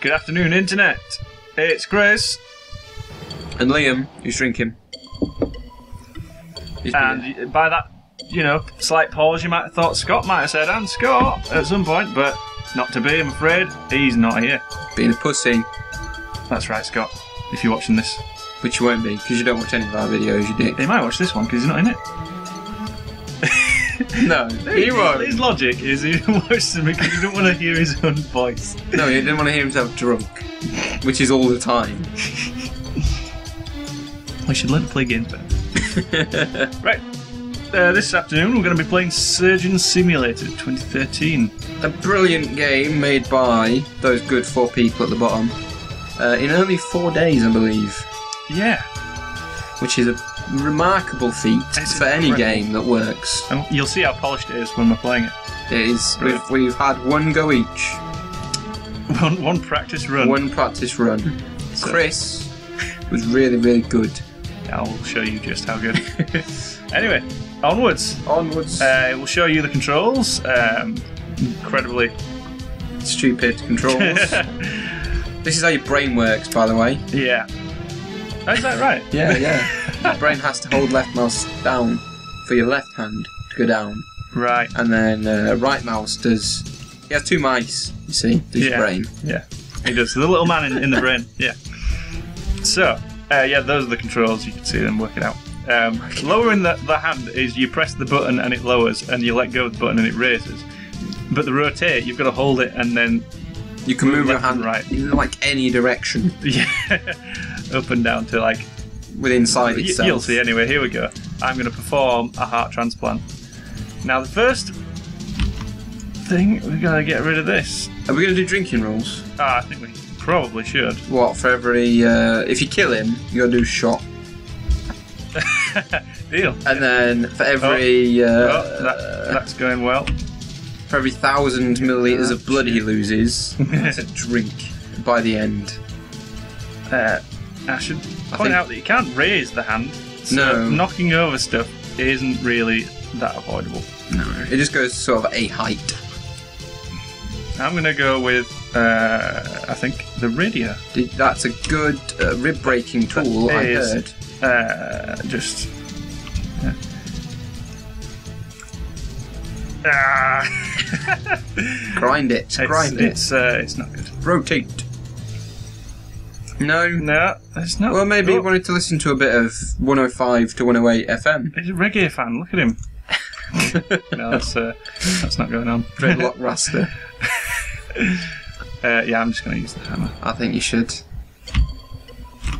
Good afternoon, Internet. It's Chris, And Liam, who's drinking. He's and by that, you know, slight pause, you might have thought Scott might have said, and Scott, at some point, but not to be, I'm afraid. He's not here. being a pussy, That's right, Scott, if you're watching this. which you won't be because you don't watch any of our videos, you dick. He might watch this one because he's not in it. No, he won't. His logic is he watches them because he don't want to hear his own voice. No, he didn't want to hear himself drunk, which is all the time. We should learn to play games better. right. Uh, this afternoon we're going to be playing Surgeon Simulator 2013. A brilliant game made by those good four people at the bottom uh, in only four days, I believe, Yeah. which is a remarkable feat It's for any game that works. And you'll see how polished it is when we're playing it. It is. We've, we've had one go each, One, one practice run. one practice run. So- Chris was really, really good. I'll show you just how good. anyway, onwards. Onwards. Uh, we'll show you the controls. Um, incredibly. Stupid controls. this is how your brain works, by the way. yeah. Oh, Is that right? Yeah, yeah. Your brain has to hold left mouse down for your left hand to go down, Right. and then uh, right mouse does. He has two mice. You see, this Yeah. brain. Yeah, he does. The little man in, in the brain. Yeah. So, uh, yeah, those are the controls. You can see them working out. Um, lowering the, the hand is you press the button and it lowers, and you let go of the button and it raises. But the rotate, you've got to hold it and then You can move your hand right. in like any direction yeah, up and down to like. With inside y- itself. You'll see anyway. Here we go. I'm going to perform a heart transplant. Now, the first thing we're going to get rid of this. Are we going to do drinking rules? Ah, I think we probably should. What for every? Uh, if you kill him, you got to do shot, Deal. and then for every uh, Oh, that, that's going well. for every thousand milliliters of blood he loses, it's a drink by the end. Uh, I should I point think- out that you can't raise the hand. So No. knocking over stuff isn't really that avoidable. No, it just goes sort of a height. I'm going to go with, uh, I think, the radio. That's a good uh, rib breaking tool. I It is. heard. Uh, just. yeah. Ah. Grind it. it's, grind it. it's, uh, it's not good. Rotate. No. No, it's not. Well, maybe you wanted to listen to a bit of 105 to 108 FM. He's a reggae fan. Look at him. no, that's uh, that's not going on. Dreadlock Rasta. Uh, yeah, I'm just going to use the hammer. I think you should.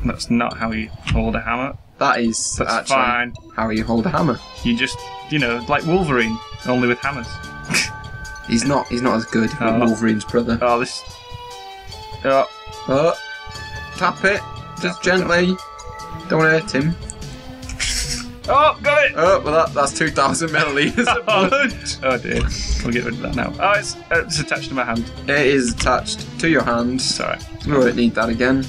That's not how you hold a hammer. That is That's actually fine. how you hold a hammer. You just, you know, like Wolverine, only with hammers. He's not. He's not as good. Oh. Wolverine's brother. Oh, this. Oh, Oh, tap it just gently. Don't hurt him. oh got it! Oh, well, that, that's 2,000 milliliters of blood. Oh dear. We'll get rid of that now. Oh, it's, uh, it's attached to my hand. It is attached to your hand. It's alright. We won't need that again.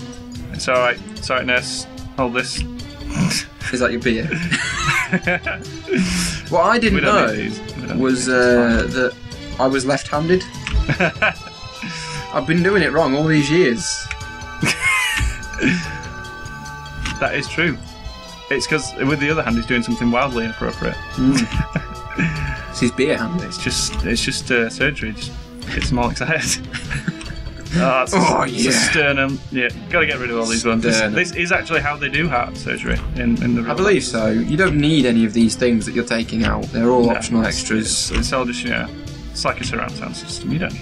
It's alright. It's alright, nurse. Hold this. Is that your beer? what I didn't know need these. We don't was uh, that I was left-handed. I've been doing it wrong all these years. That is true. It's because with the other hand, he's doing something wildly inappropriate. It's his beer hand. It's just, it's just uh, surgery. Just them all excited. Oh, it's, Oh, it's yeah. a sternum. Yeah, gotta get rid of all these ones. This, this is actually how they do heart surgery in, in the. I believe life. so. You don't need any of these things that you're taking out. They're all No, optional extras. It's, it's all just it's like a surround sound system. You don't.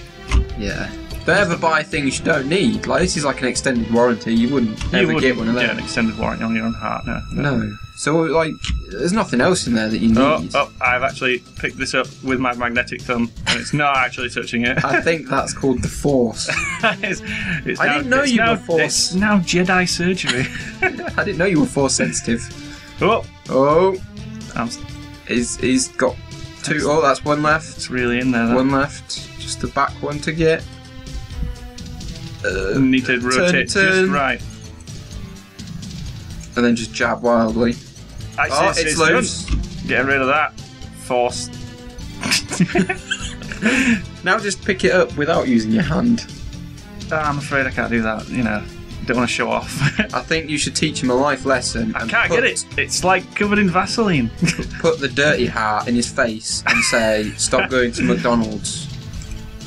Yeah. Don't ever buy things you don't need. Like this is like an extended warranty. You wouldn't You ever get one of get an extended warranty on your own heart. No. No. So like, there's nothing else in there that you oh, need. Oh, oh, I've actually picked this up with my magnetic thumb, and it's not actually touching it. I think that's called the Force. it's, it's I now, didn't know you now, were forced. It's now Jedi surgery. I didn't know you were Force sensitive. oh, Oh, I'm, he's he's got two. Oh, that's one left. it's really in there. That. One left. Just the back one to get. Uh, need to rotate turn. just right. and then just jab wildly. It's, Oh, it's, it's, it's done. loose. Get rid of that. Force. Now just pick it up without using your hand. I'm afraid I can't do that. You know, don't want to show off. I think you should teach him a life lesson. I can't put, get it. It's like covered in Vaseline. Put the dirty hat in his face and say, "Stop going to McDonald's."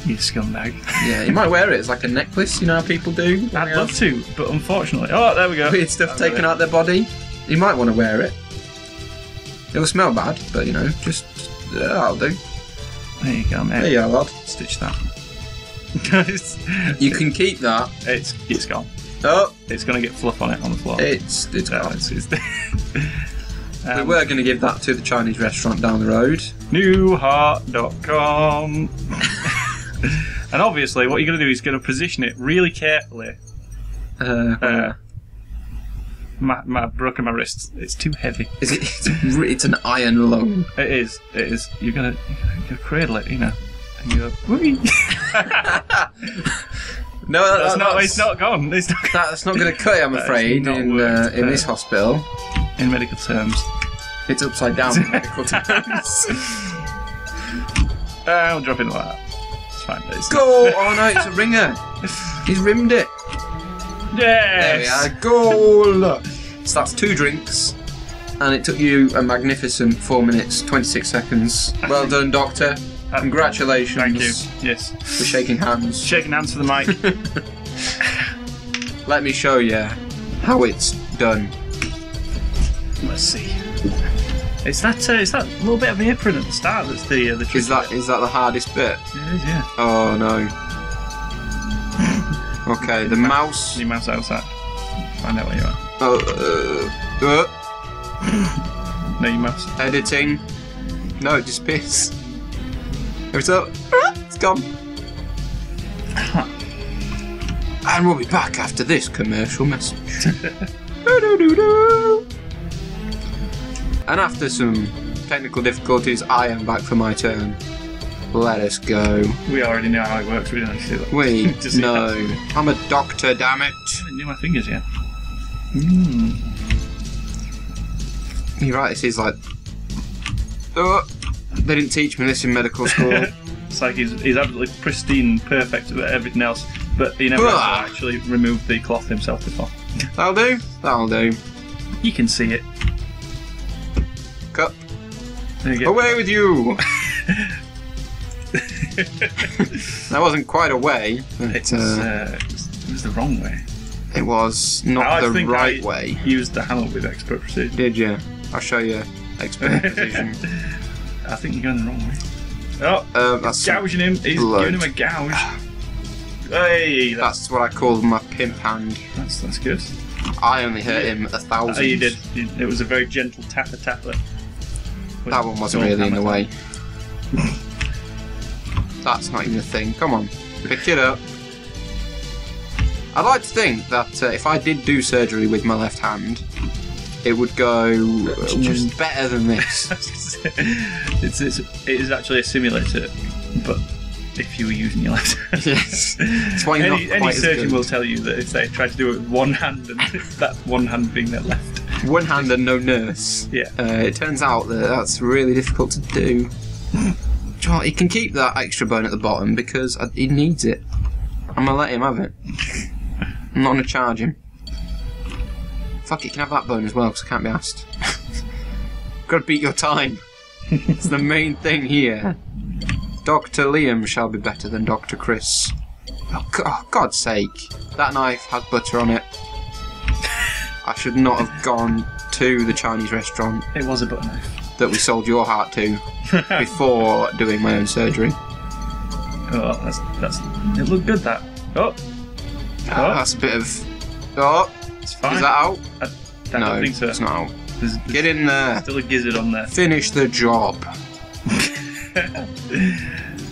You scumbag. Yeah, you might wear it as like a necklace. You know how people do. I'd love have to, but unfortunately. Oh, there we go. Weird stuff I've taken got out their body. You might want to wear it. It'll smell bad, but you know, just uh, that'll do. There you go, mate. There you are, lad. Stitch that. it's, You can keep that. it's it's gone. Oh, It's gonna get fluff on it on the floor. it's it's No, gone. it's, it's we um, were going to give that to the Chinese restaurant down the road. newheart.com. and obviously, what you're gonna do is gonna position it really carefully. Uh, Uh, my, my broken my wrist. It's too heavy. is it? It's, it's an iron lung. It is. It is. You're gonna, you're gonna cradle it, you know, and you go. "Whee." No, that, That's that- not. that's, It's not gone. It's not That's not going to cut it, I'm afraid. In uh, in this hospital, in medical terms. it's upside down in medical terms. Uh, I'll drop it like that. Fine. But Go! Oh no, it's a ringer. He's rimmed it. There we Yes. are. Goal! So that's two drinks, and it took you a magnificent four minutes, 26 seconds. Well done, Doctor. Uh, Congratulations. Thank you. Yes. We're shaking hands. Shaking hands for the mic. Let me show you how it's done. Let's see. It's that. Uh, it's that a little bit of apron at the start that's the uh, the tricky Is that is that the hardest bit? It is, yeah. Oh no. Okay, the mouse. Your mouse outside. Find out where you are. Oh, uh, uh, No, you mouse. editing. No, it just piss. What's up? It's gone. And we'll be back after this commercial message. Do-do-do-do. And after some technical difficulties, I am back for my turn. Let us go. We already know how it works. We don't do that. We Just see I'm a doctor, damn it. I do my fingers yet. Mm. You're right. This is like. Oh, they didn't teach me this in medical school. It's like he's, he's absolutely pristine, perfect at everything else, but he never actually removed the cloth himself before. That'll do. That'll do. You can see it. Away with you. that wasn't quite away. But, It's, uh, uh, it, was, it was the wrong way. it was not I the think right I way. Used the hammer with expert precision. Did you? I'll show you expert precision. I think you're going the wrong way. Oh, Um, that's gouging him. He's blood. giving him a gouge. Hey, that's that's what I call my pimp hand. that's, that's good. I only hurt him a thousand. Oh, you did. It was a very gentle tapper tapper. That one wasn't really in the way. That's not even a thing. Come on, pick it up. I'd like to think that uh, if I did do surgery with my left hand, it would go uh, Just- better than this. it's, it's it is actually a simulator, but if you were using your left hand. yes, that's why you're Any, not quite as surgeon will tell you that if they try to do it with one hand and that one hand being their left. One hand and no nurse. Yeah. Uh, it turns out that that's really difficult to do. Do you know what? He can keep that extra bone at the bottom because I, he needs it. I'm gonna let him have it. I'm not gonna charge him. Fuck it, can have that bone as well because I can't be asked. Gotta beat your time. it's the main thing here. Dr. Liam shall be better than Dr. Chris. Oh, oh, God's sake. That knife has butter on it. I should not have gone to the Chinese restaurant It was a butter knife. that we sold your heart to before doing my own surgery. Oh, that's that's. It looked good that. Oh, Ah, that's a bit of. Oh, it's fine. is that out? I, I no, don't think so. it's not out. There's, there's Get in there. still a gizzard on there. Finish the job.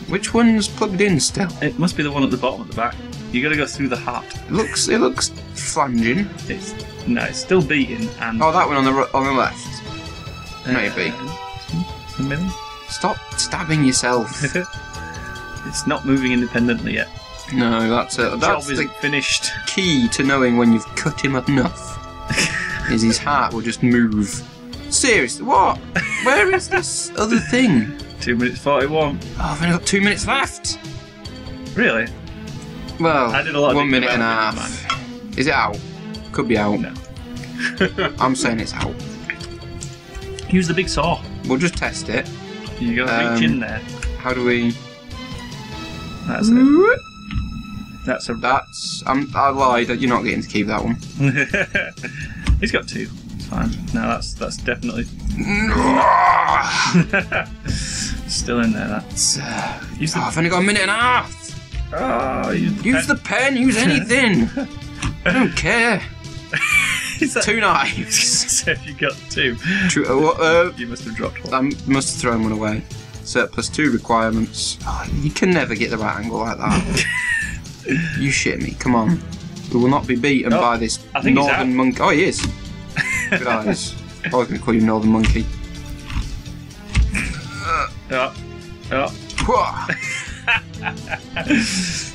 Which one's plugged in still? It must be the one at the bottom at the back. You got to go through the heart. It looks. It looks flanging. It's no, it's still beating and. Oh, that one on the on the left. maybe. Uh, the middle. Stop stabbing yourself. it's not moving independently yet. No, that's Job that's the isn't finished. key to knowing when you've cut him up enough. is his heart will just move. Seriously, what? Where is this other thing? Two minutes forty-one. Oh, I've only got two minutes left. Really? Well, I did a lot one minute and a half. Is it out? Could be out. No. I'm saying it's out. Use the big saw. We'll just test it. You gotta reach Um, in there. How do we? That's it. That's a. That's. I'm, I lied. You're not getting to keep that one. He's got two. It's fine. No, that's that's definitely still in there. That. oh, Use the. I've only got a minute and a half. Oh, use the Use the pen. Use anything. I don't care. That Two knives. so if you got two, True. Uh, what, uh, you must have dropped one. I must have thrown one away. Surplus two requirements. Oh, you can never get the right angle like that. you shit me. Come on. We will not be beaten Oh, by this I think he's northern monkey. Oh, he is. Good eyes. I was going to call you northern monkey. Oh, oh,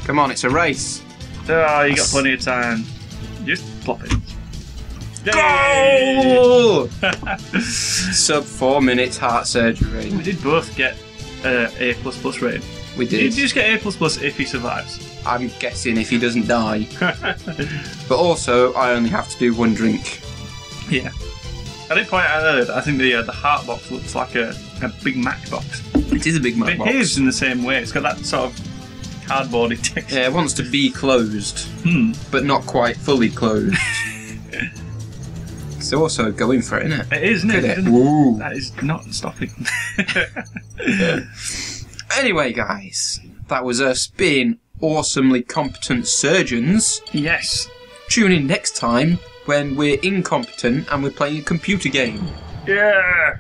Come on, it's a race. oh, you got plenty of time. Just plop it. Goal! Sub four minutes heart surgery. We did both get uh, A plus plus rating. We Did you just get A plus plus if he survives? I'm guessing if he doesn't die. But also, I only have to do one drink. Yeah. I did point out earlier that I think the uh, the heart box looks like a, a Big Mac box. It is a big Mac it box. is in the same way. It's got that sort of cardboardy texture. Yeah, it wants to be closed, Hmm. but not quite fully closed. it's also going for it, isn't it? It is, isn't it? Look at it. Isn't it? Woo. That is not stopping. Anyway, guys, that was us being awesomely competent surgeons. yes. Tune in next time when we're incompetent and we're playing a computer game. Yeah.